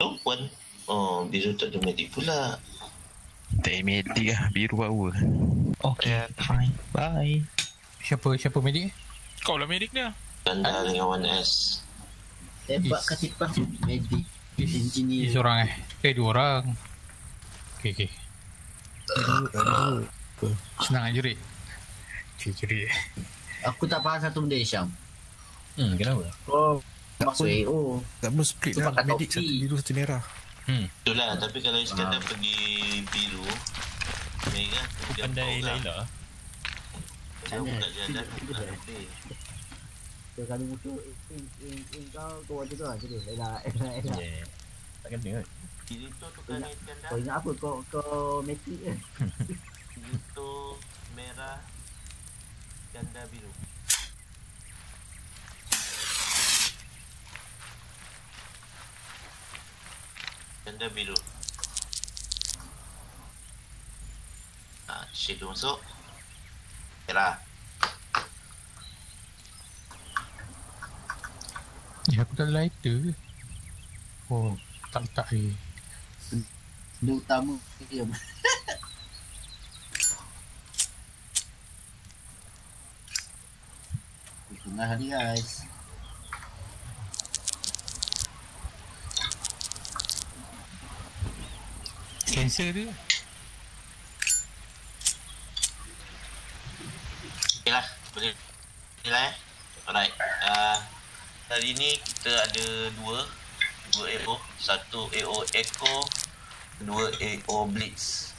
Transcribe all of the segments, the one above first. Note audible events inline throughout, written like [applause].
Oh, puan. Oh, biru tak ada medik pula. Tak ada medik lah. Biru power. Okay, fine. Bye. Siapa siapa medik? Kau lah medik dia. Ganda dengan 1S. Tembak kat tipah Medic Engineer seorang eh. Eh dua orang. Okey okey. Senang aja Rik. Okey jadi. Aku tak faham satu benda Syam Hmm, kenapa? Kau Masuk AO Tak mau split lah. Medik topi. satu biru satu merah. Itulah, tapi kalau Iskandar pergi biru, Merah Aku pandai Laila. Kau buka jalan buka lebih. Kau kali musuh eh, eh, eh, Kau kau macam tu lah Jadi Elah Elah Elah Yeah. Tak kena kot. Kiri tu tukar ni Iskandar. Kau ingat apa Kau kau Matic ke [laughs] Kiri tu merah, ganda biru. Ganda biru. Ah, shadow masuk. Merah. Ya aku tak ada lighter ke? Oh, tak tak eh. Dia utama dia [laughs] Tengah hari guys Sensor dia. Okay lah, boleh. Boleh lah eh. Alright. Uh, hari ni kita ada dua. Dua AO. Satu AO Echo. Kedua AO Blitz.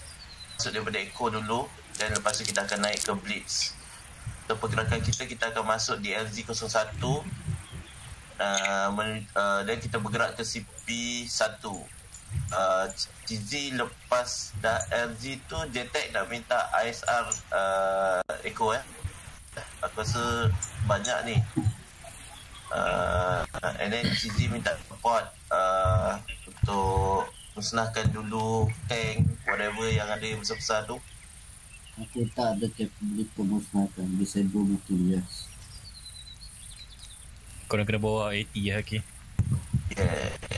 Masuk daripada Echo dulu. Dan lepas tu kita akan naik ke Blitz. So, pergerakan kita, kita akan masuk di LZ01. Uh, men, uh, dan kita bergerak ke CP1. Uh, TZ lepas dah LZ tu Jetech dah minta ISR uh, Echo eh. Aku rasa banyak ni. Uh, and then CZ minta support uh, untuk musnahkan dulu tank whatever yang ada yang besar-besar tu. Aku tak ada capability pemusnahan Disable materials Korang kena bawa 80 lah, okay. yeah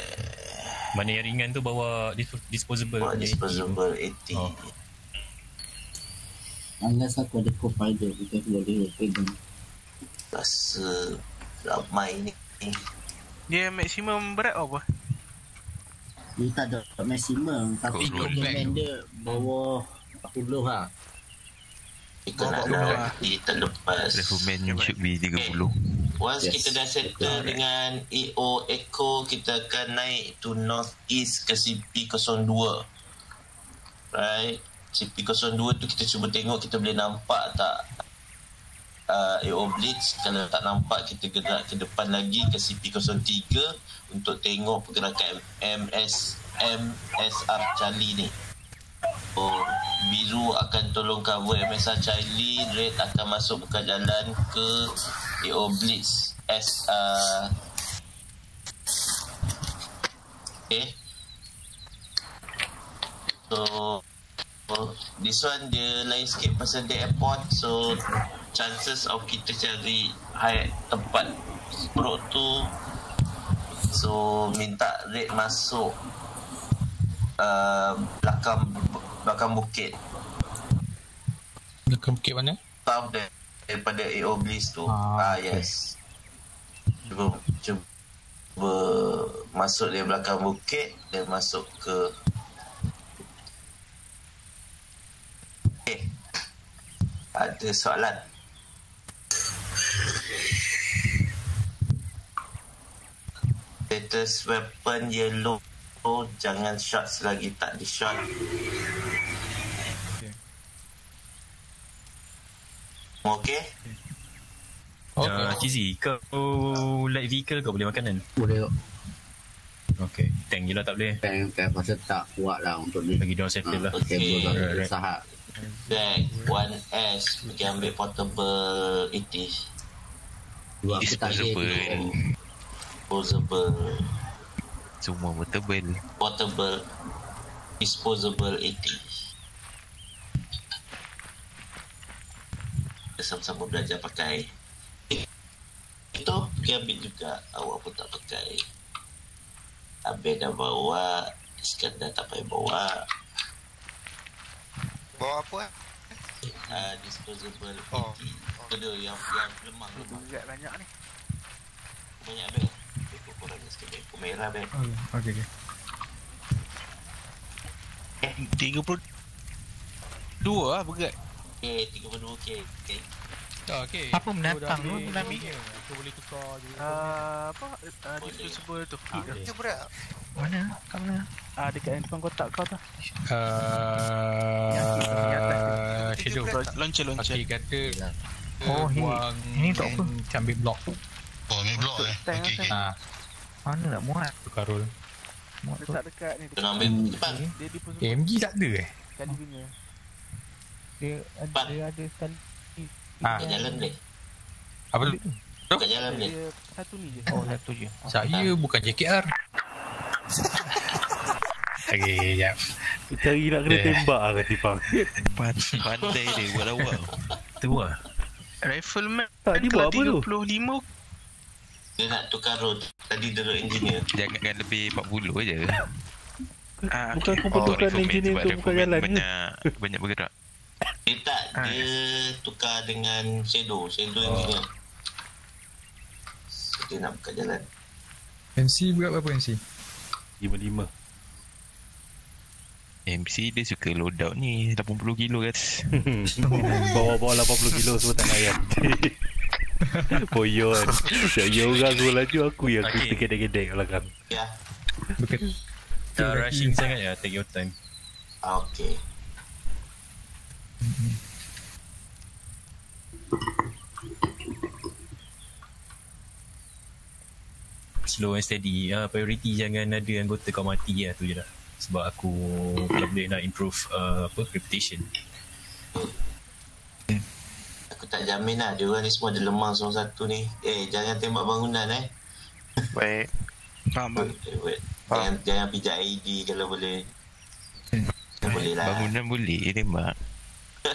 Mana yang ringan tu bawa dis- disposable. buat punya 80 tu. disposable 80 Oh. Unless aku ada co-fighter Kita boleh pegang rasa ramai ni Dia maksimum berat apa? Dia tak ada maximum Tapi Kau dia commander Bawah 40 lah kita nak lari terlepas Levelman should be 30. Once Yes. kita dah settle Correct. dengan EO Echo, kita akan naik to North East ke CP02. Right? CP02 tu kita cuba tengok kita boleh nampak tak uh, EO Blitz. Kalau tak nampak, kita gerak ke depan lagi ke CP03 untuk tengok pergerakan MS MSR Charlie ni. Oh, biru akan tolong cover MSR Charlie, red akan masuk buka jalan ke AO Blitz S uh, Okay So so, This one dia lain sikit pasal dia airport. So Chances of kita cari high tempat Sprok tu. So minta red masuk uh, Belakang Belakang bukit Dekat bukit mana? South dar- daripada AO Bliss tu. Ah, Ah, yes. Cuba cuba masuk dari belakang bukit dan masuk ke Okay. Ada soalan? Status weapon yellow jangan shot selagi tak di shot. Okay? Oh, Uh, Cizi, kau light vehicle kau boleh makanan? Boleh Okay. Tank je lah tak boleh. Tank kan pasal tak kuat lah untuk dia Bagi dia settle lah. Okay. Cable lah Alright. Sahak Jack 1S pergi ambil portable 80 Dua aku tak ada Disposable. Semua portable. portable disposable 80 kita sama-sama belajar pakai itu ambil juga awak pun tak pakai Abel dah bawa. Iskandar tak payah bawa. Bawa apa eh? Uh, disposable Oh. oh. Ada yang yang lemah lemah. Berat banyak ni. Banyak Abel. Kurang sikit. Aku merah Abel. Oh, okey okey. Tiga puluh dua lah berat. Okay, 32 k. Okay. Tak okey. Apa menatang tu, ambil. Aku boleh tukar juga. Uh, apa? Uh, Boleh. disposable tu. Ah. Itu berat. Mana? Kat mana? Ah, dekat yang depan kotak kau tu. Uh, Tiga Shadow. berat. Launcher, launcher. Okey kata Oh, ini. buang Ini untuk apa? Macam ambil blok. Oh, ni blok eh. Tank. okey. Ha, Mana nak muat? tukar roll. Muat tu. Letak dekat ni. Kena ambil depan. Dia disposable. AMG tak ada eh? Kali punya. Dia ada, dia ada sekali. Ah. Kat jalan boleh. Apa tu? Kat jalan. Dia satu ni je. Oh, satu je. Saya bukan JKR. Okey, jap. Cari nak kena tembak lah kat Tipang. Pan- Pandai dia buat awak. Tu lah. Rifleman. Tak, dia buat apa tu? 35 Dia nak tukar road. Tadi dia road engineer. Jangan lebih 40 je. Ah, Bukan okay. kau recommend engineer tu bukan jalan banyak, banyak bergerak. Dia tak. Dia tukar dengan shadow. Shadow engineer. So, dia nak buka jalan. MC berat berapa MC? 55. MC dia suka loadout ni 80 kilo guys. Bawa-bawa 80 kilo semua tak layan. [laughs] Boyon. Saya orang semua laju aku yang aku Okey. tergedek-gedek kat belakang. Ya. Betul. Tak rushing sangat ya. Take your time. Okay. Slow and steady. Ah, priority jangan ada anggota kau mati lah tu je lah. Sebab aku kalau boleh nak improve uh, apa reputation. Aku tak jamin lah. Dia orang ni semua ada lemah seorang satu ni. Eh, jangan tembak bangunan eh. Baik. Faham. Eh. Jangan, jangan pijak ID kalau boleh. Tak boleh lah. Bangunan boleh tembak. [laughs]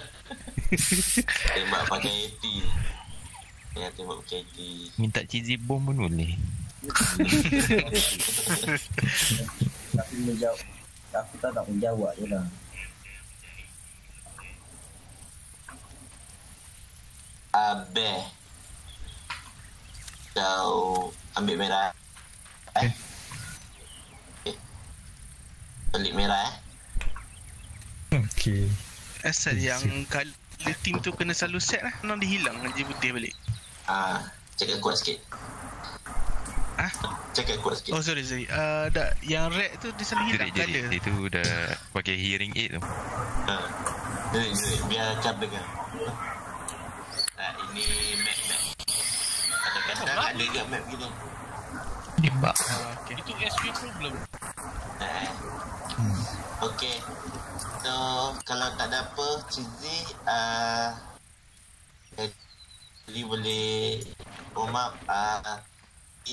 Tembak pakai AT. Jangan tembak pakai AT. Minta cheesy bomb pun boleh. Tapi menjawab Aku tak nak menjawab je lah Abeh. Kau ambil merah. Eh. Okay. Pelik merah eh. Okey. Asal yang kali team tu kena selalu set lah. Dia hilang je putih balik. Ah, cakap kuat sikit. Ah? Cakap kuat sikit. Oh sorry sorry. Uh, dah, yang red tu dia selalu hilang Jadi, dia tu dah pakai hearing aid tu. Ha. Jadi, jadi, biar Cap dengar. Nah, ini map map. Kadang-kadang ada juga map gini. Tembak. Ah, okay. Itu SP problem. Ha. Okay. So, kalau tak ada apa, Cizi, uh, jadi boleh warm up, uh,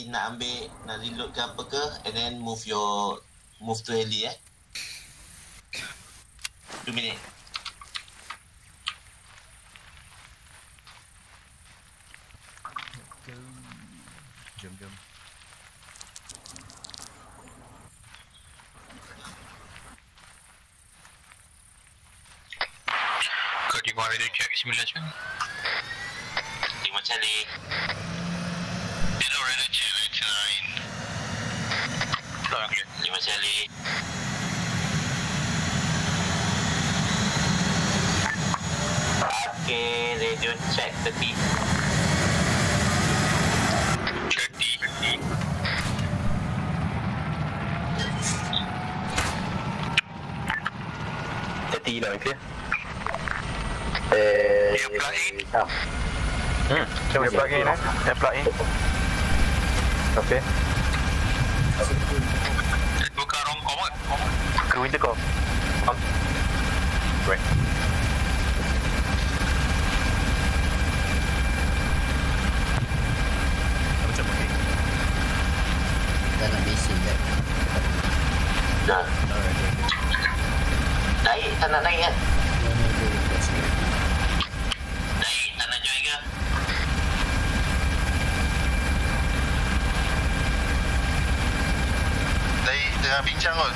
nak ambil, nak reload ke apa ke, and then move your, move to heli eh. Two minute. Jom jom. Kau di bawah radio check 9 je. Terima kasih. Hello, radio check 9. Dah clear. Terima kasih. Okay, radio check tepi. Check Jadi dah clear. Eh, ah. Hmm, dia plug in eh. Dia plug in. Okey. Buka rongkong kan? Ke winter kau. Right. Macam okay. Dah nak mesin dah Dah. Alright. okay. Naik, tak nak naik kan? Naik, join ke? Naik tengah bincang kot.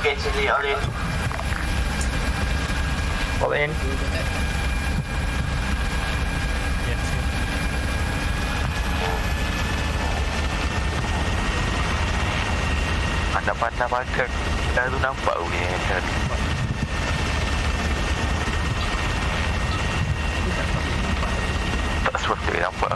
Okey, cili Olin. All Anda pandang pakai kita tu nampak ni macam tak seperti nampak.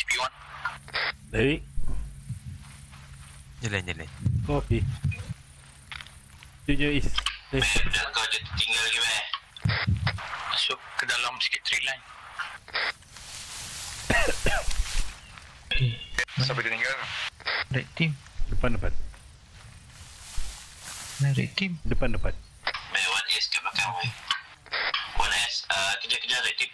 spion Baby Jalan jalan. Kau Jujur is. Is Kau je tinggal lagi meh Masuk ke dalam sikit tree line? [coughs] Siapa dia tinggal? Red team. Depan depan. Mana red team? Depan depan. Mana 1S kat belakang 1S uh, Kejar kejar red team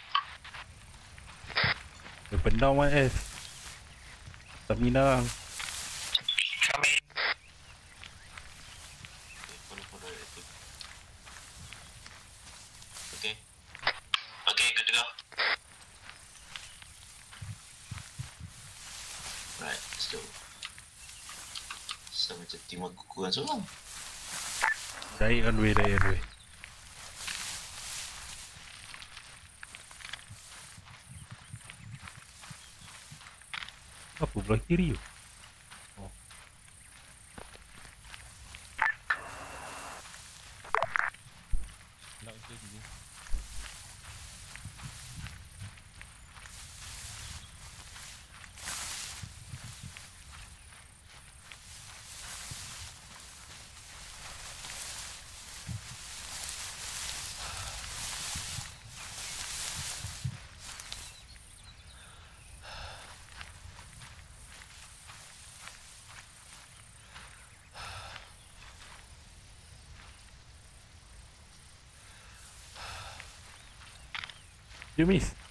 good to go. Right, let's go. Sama macam tim aku kurang seorang. Dari on way, dari on way. Apa belah kiri You miss.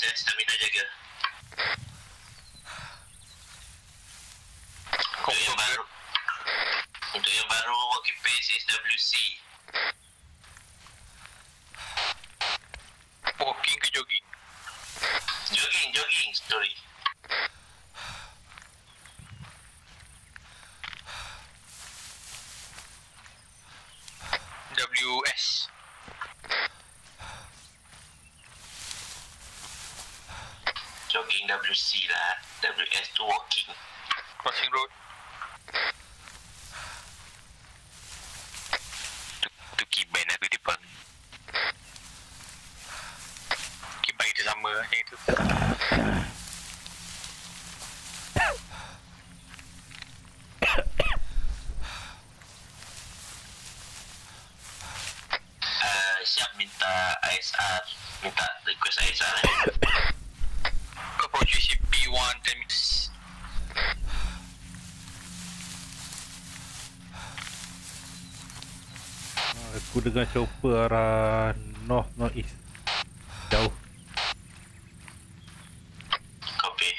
Walking pace eh, stamina jaga. minta request saya sah. Kau si P1 dan Aku dengan chopper arah north north east jauh. Copy.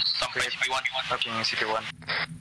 Sampai CP1 Sampai CP1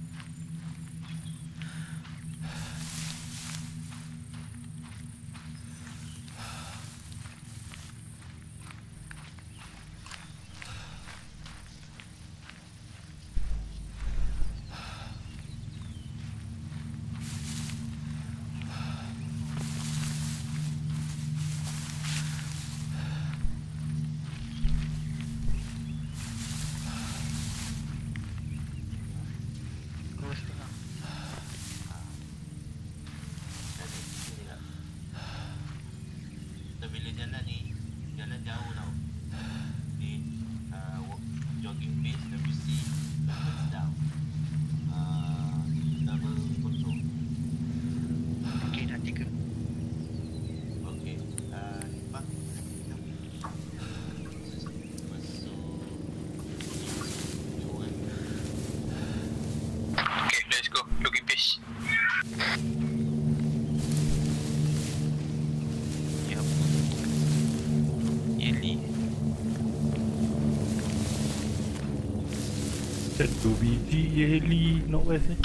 biji heli north west ni.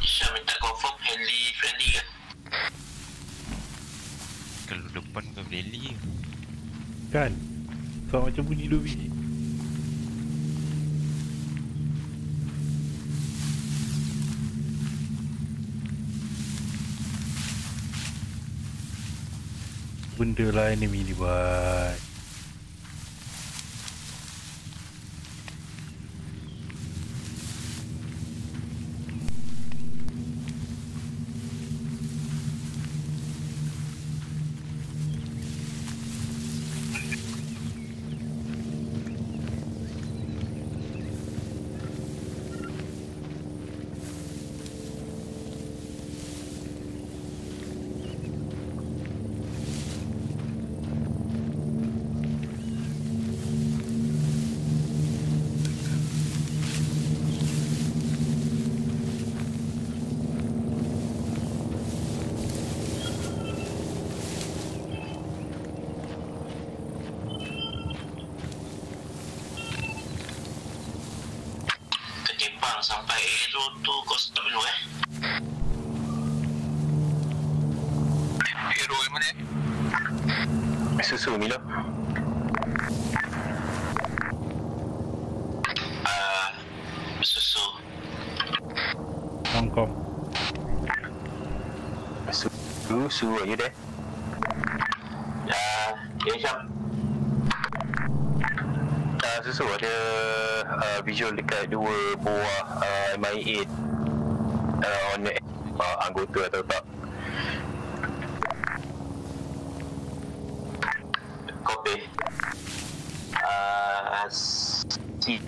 Syah minta confirm heli friendly ke? Kalau depan bukan Yeli Kan? So macam bunyi dua biji. Benda lah enemy ni buat. Susu ada uh, visual dekat dua buah uh, MI8 uh, on uh, anggota atau tak. Copy. Uh, si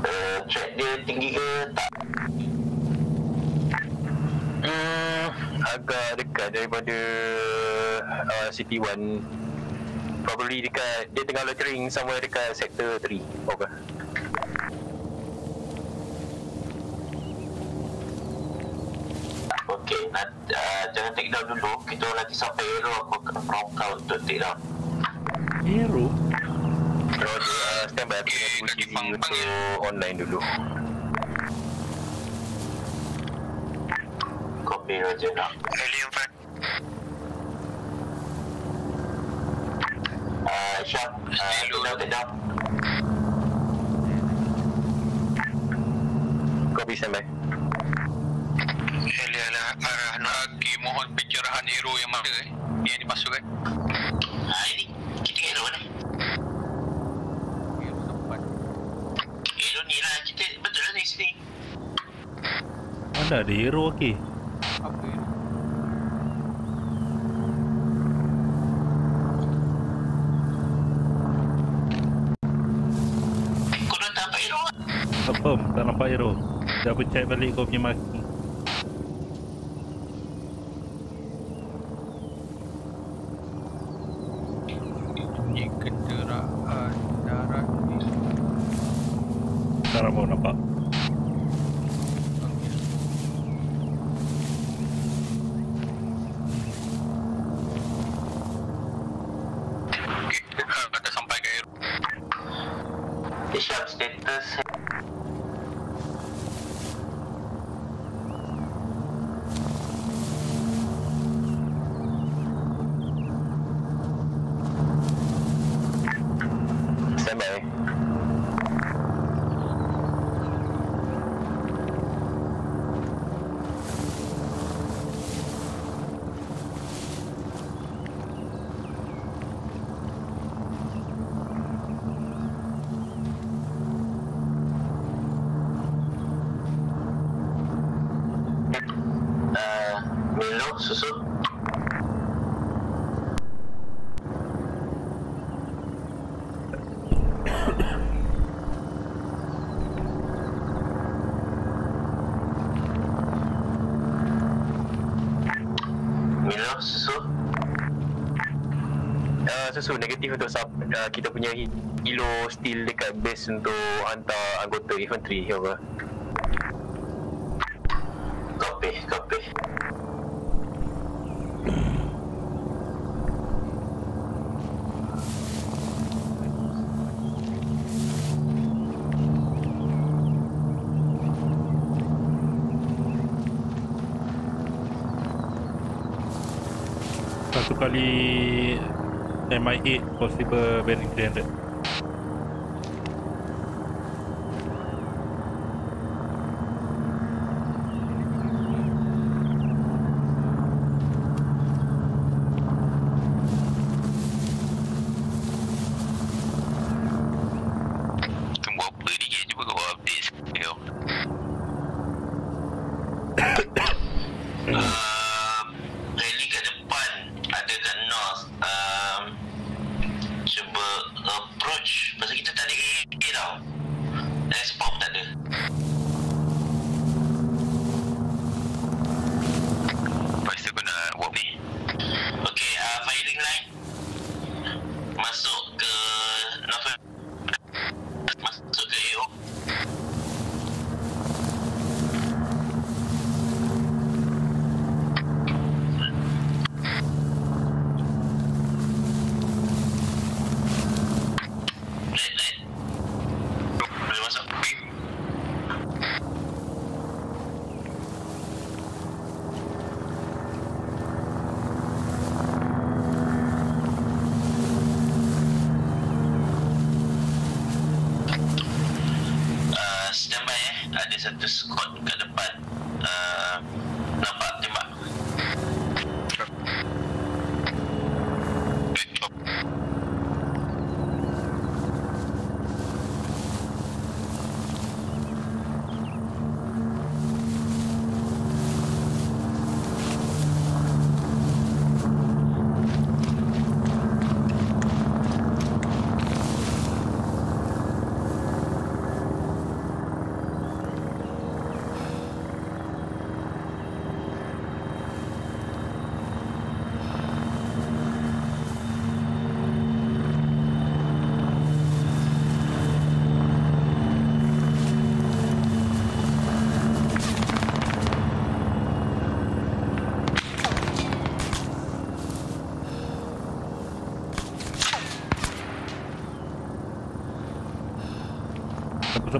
uh, track dia tinggi ke tak? Hmm, agak dekat daripada uh, City 1 Probably dekat Dia tengah loitering Somewhere dekat Sector 3 Okay. Okay nat, uh, Jangan take down dulu. Kita nanti sampai Aero Aku kena prompt kau Untuk take down. Aero? Aero uh, Stand by Aku nak buji Online dulu. Copy Roger nak 5 Uh, uh, take down, take down. Copy stand by Alien arah. Lagi mohon pencerahan Aero yang mana eh? Yang dimasuk kan? Ha, ini. Kita Aero ni. Aero ni lah. Kita betul lah ni sini. Mana ada hero okey? Kau dah tak nampak Aero kan? Confirm, tak nampak hero. Double check balik kau punya marking. Bunyi kenderaan darat ni Sekarang baru nampak. negatif untuk sub, uh, kita punya elo still dekat base untuk hantar anggota infantry ya ke apa? Copy copy satu kali MIA possible bearing 300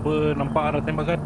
apa nampak ada tembakan.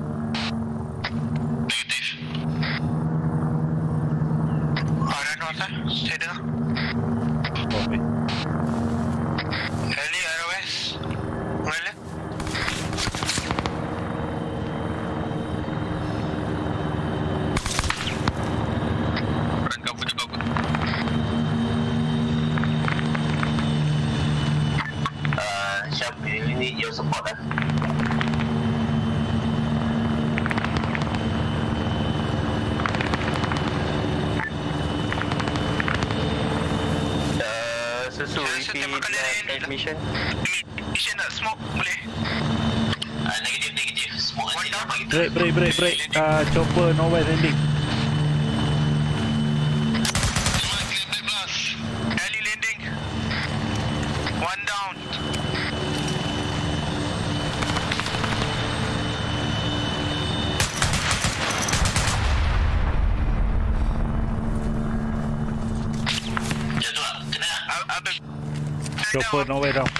permission Permission nak smoke boleh? Negatif negatif. Smoke Break break break break. Uh, Chopper no west ending. foot, no way down.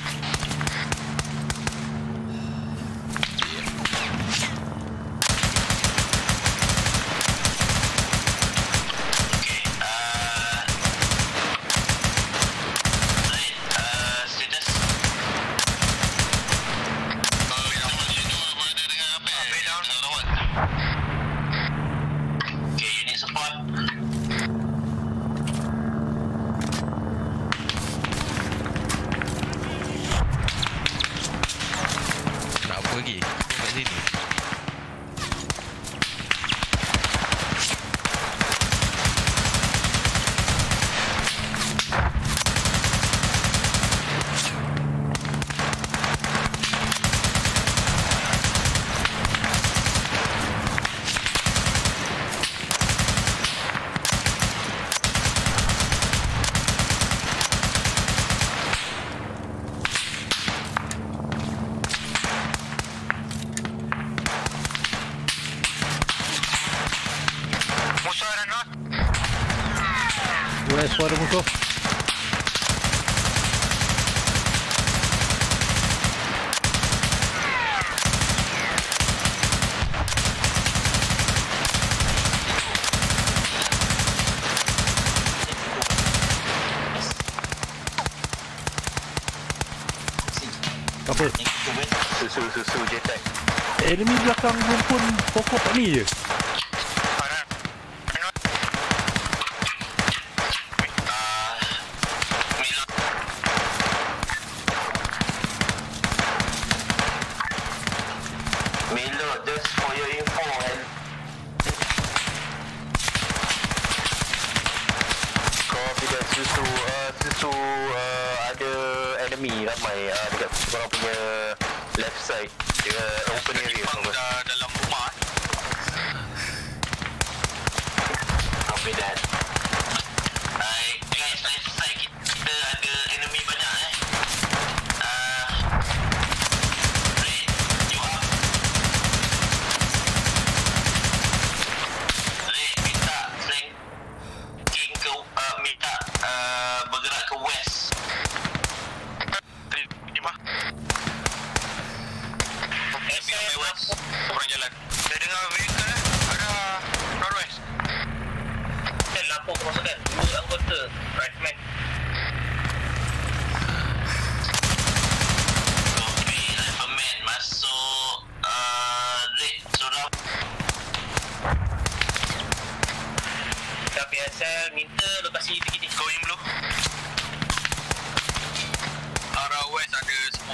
Apa? Susu susu jetek. Enemy belakang rumpun pokok ni je.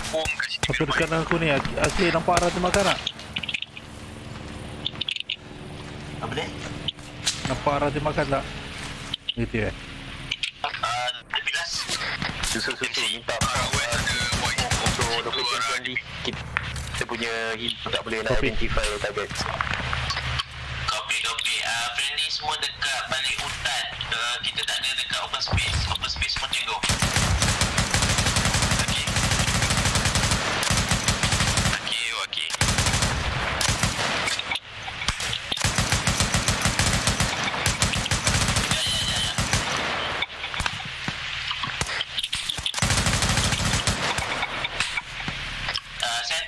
Sepupung kat situ Satu dekat dengan aku ni. Ak- Akil nampak arah tu makan tak? Apa dia? Nampak arah tu makan tak? Gitu eh. Uh, Bilas Susu susu minta boys untuk location friendly. Kita, punya hero tak boleh nak identify target. Copy copy uh, Friendly semua dekat balik hutan uh, Kita tak ada dekat open space Open space semua cenggung Okey okey uh, Set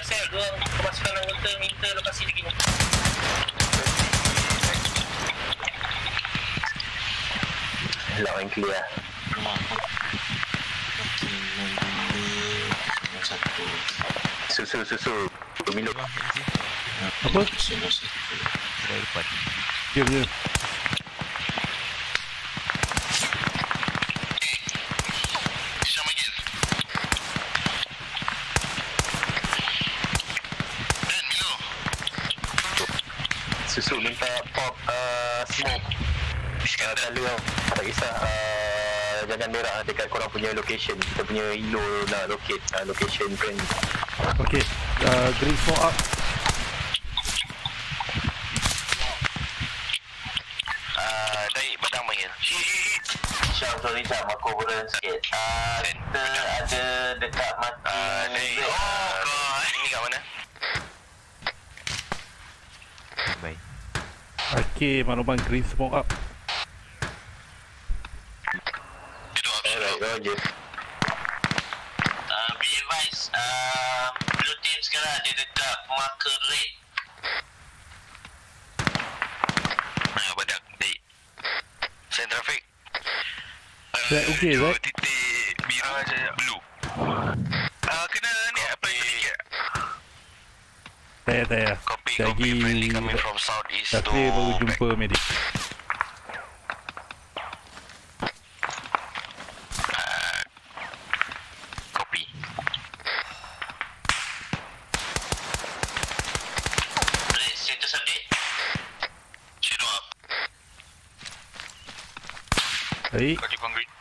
Sel, dua pemasukan anggota minta lokasi di sini. Loud and clear. Susu susu. Minum. Apa? Dari depan. Diam je. Susu minta pop uh, smoke. Uh, color tak kisah uh, jangan merah dekat korang punya location. Kita punya hero nak locate uh, location friendly. Okay. Uh, green smoke up. Uh, Panggil. Syam, sorry Syam, aku berhenti sikit. Uh, kita ada dekat mati. Uh, Daik, oh, kau ini kat mana? Baik. Okay, makluman green smoke up. Alright, roger. Uh, Zack, okay, Zack. Titik biru Blue Ah, kena ni apa yang Tak payah, tak payah. Copy, copy. Friendly coming from southeast Tapi to baru jumpa medik. Copy Red status update. Shadow up Baik. Kau di concrete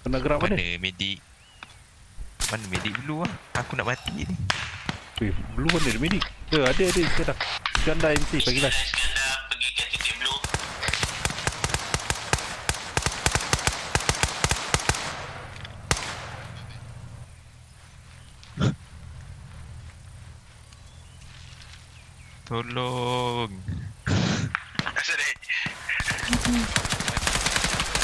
Kena gerak mana? Medik? Mana medik dulu ah? Aku nak mati ni. Weh, blue mana ada medik? Ada, ada, ada. Sekarang. Iskandar MC, bagilah pergi ke titik blue. Tolong. Asal dek.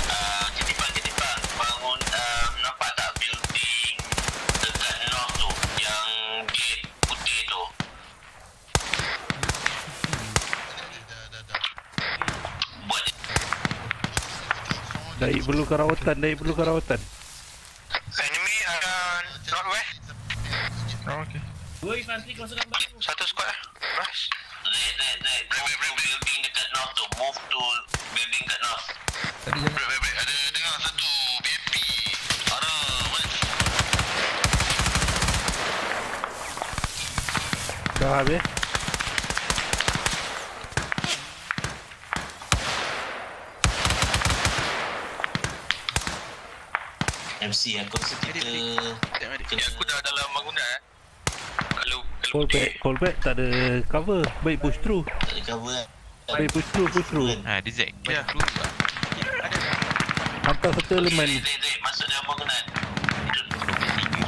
Ah, ketipan ketipan bangun ah, nampak tak building dekat north tu yang gate putih tu. Buat Naik ke rawatan, naik ke rawatan. Enemy uh, northwest. Oh, okay. Satu squad lah. Rush. Call back, call back. Tak ada cover. Baik push through. tak ada cover kan. Baik push through, push through. Ha, dia Zack. Ya. Juga. Hantar satu elemen. Masuk dalam bangunan.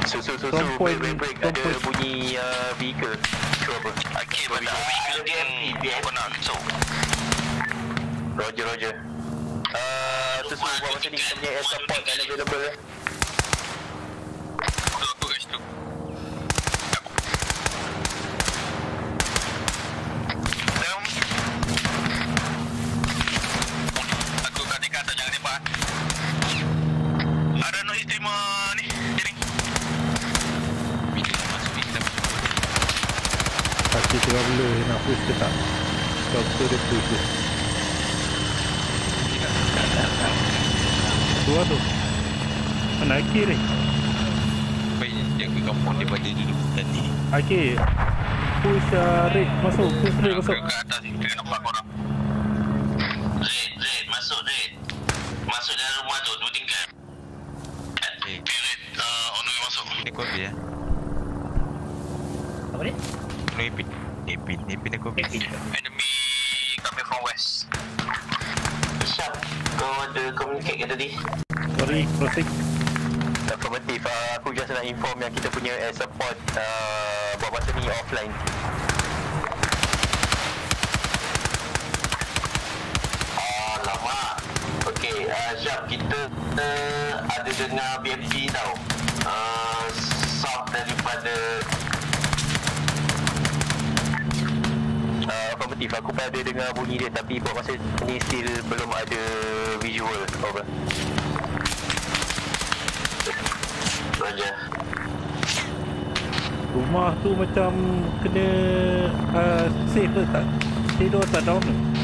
So, so, so, so, break, point, break, break. don't Ada bunyi uh, vehicle. Show apa? Okey, betul. Ada BMP, BMP. Kau nak masuk. Roger, roger. Uh, susu buat masa ni kita punya air support kan available eh. Tu, tu kat situ. Dalam. Aku kat dekat atas jangan tembak. Ada noise terima ni. Jaring. Bila nak masuk ni, kita masuk. Kaki tengah dia je. Keluar tu. Mana akhir ni? Baiknya dia ke kampung dia dulu tadi. Akhir. Push uh, red masuk. Push red Aku masuk. atas ni. Dia nampak korang. Red, red. Masuk red. Masuk dalam rumah tu. Dua tingkat. Eh, Spirit. Uh, on the way masuk. ambil ya. Apa ni? No ipin. Ipin, ipin aku ambil. Enemy coming from west. Syap. Kau ada communicate ke tadi? Sorry, crossing. Affirmative. Uh, aku just nak inform yang kita punya air support uh, buat masa ni offline. Alamak. Okey, uh, Syap. Kita uh, ada dengar BMP tau. Uh, south daripada Affirmative. Aku pun ada dengar bunyi dia tapi buat masa ni still belum ada visual. Roger. Rumah tu macam kena uh, safe ke tak? Tidur tak down ke?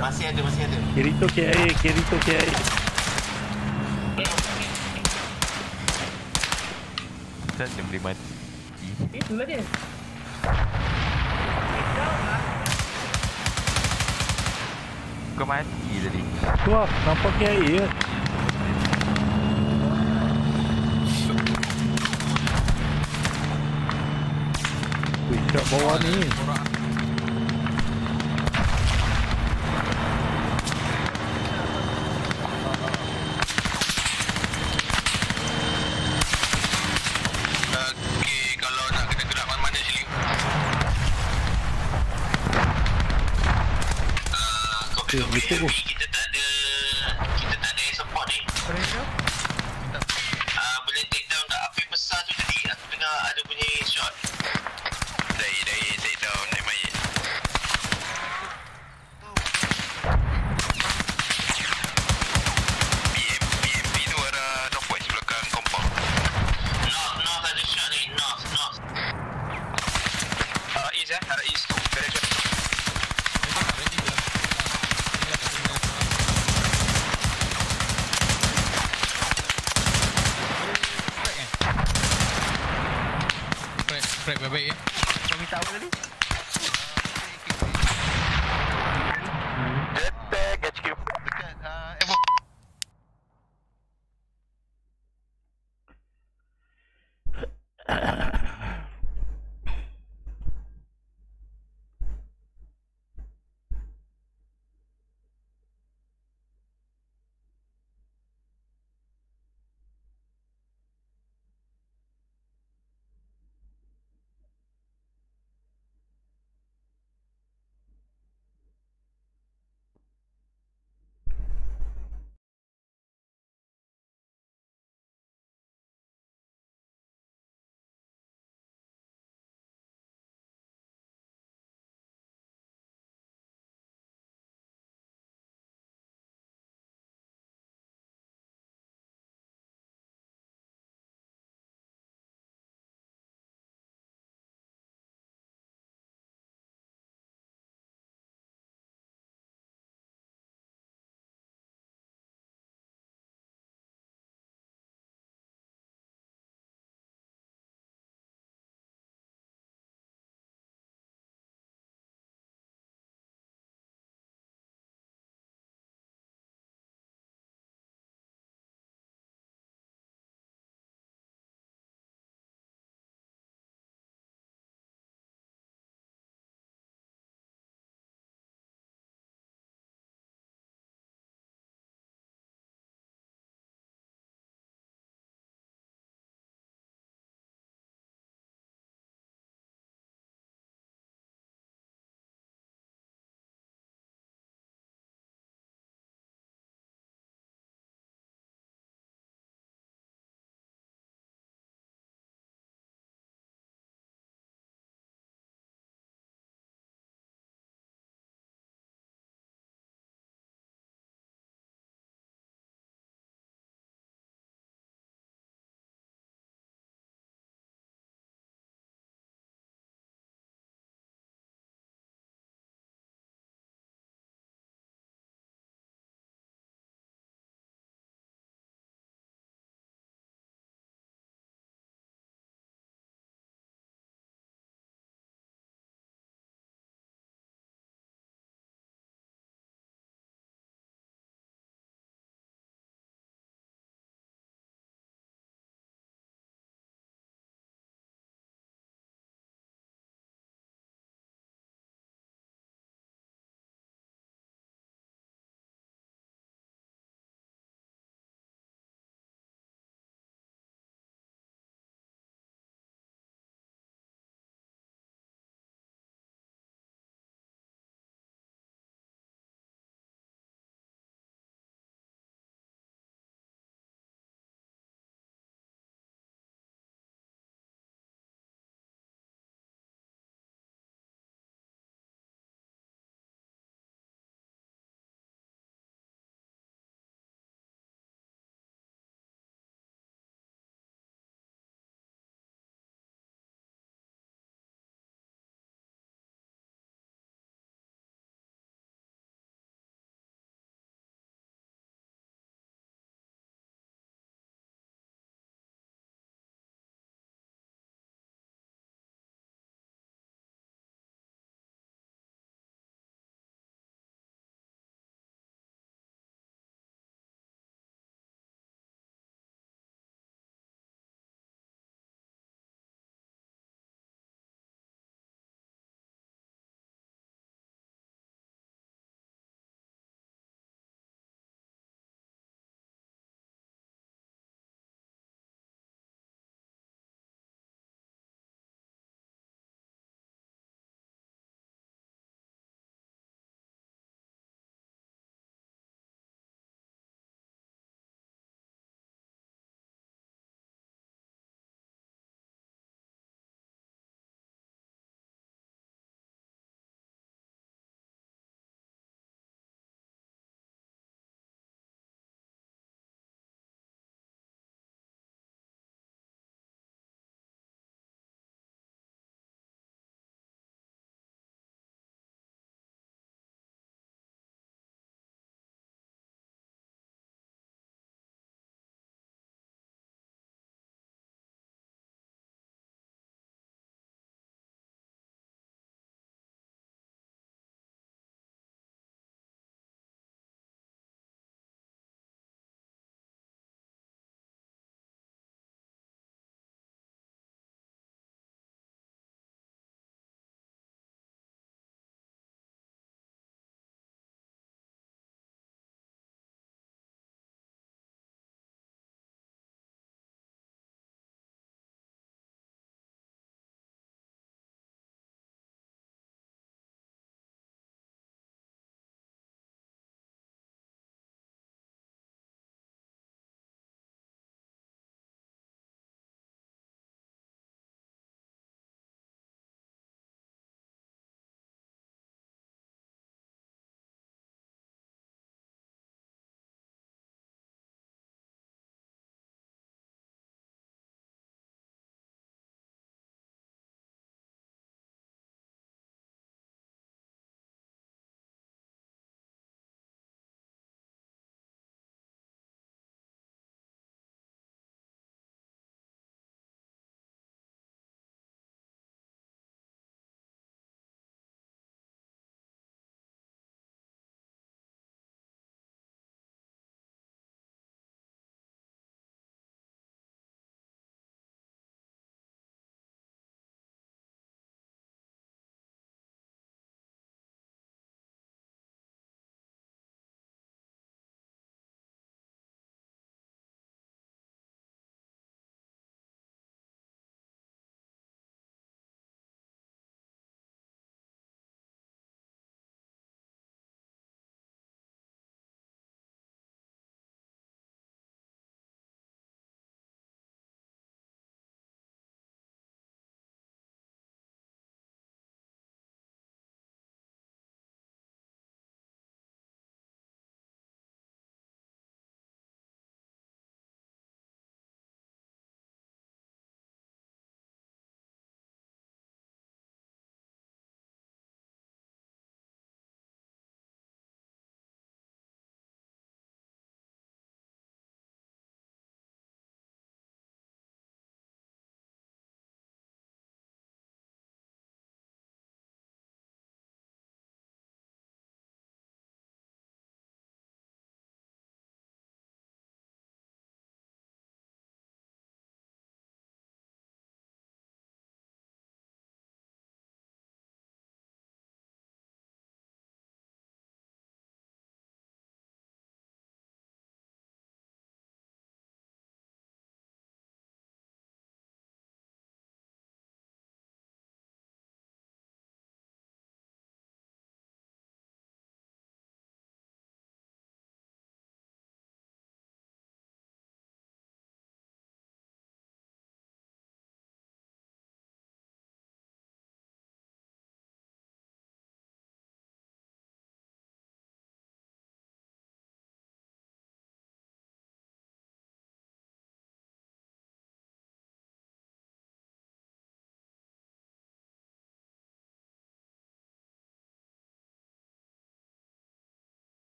Masih ada, masih ada. Kirito KIA, Kirito KIA. Kita dia boleh mati. Itulah dia. Kau mati tadi. Tu lah, nampak KIA ke? Wih, kat bawah ni. Okey,